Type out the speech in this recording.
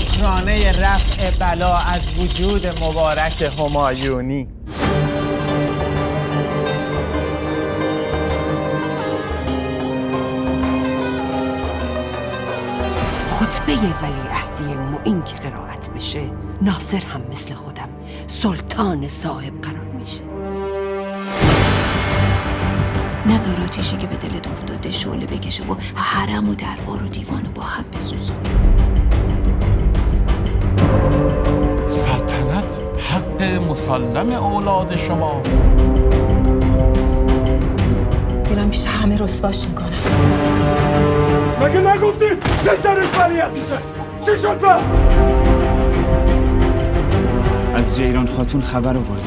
شکرانه رفع بلا از وجود مبارک همایونی. خطبه ولیعهدی معین که قرائت بشه ناصر هم مثل خودم سلطان صاحب قرار میشه. نزار آتیشی که به دلت افتاده شعله بکشه و حرم و دربار و دیوان با هم بسوزون حق مسلم اولاد شماست. میرم پیش همه رسواش می‌کنم مگه نگفتید پسرش ولیعتشه چی شد با؟ از جیران خاتون خبر آورده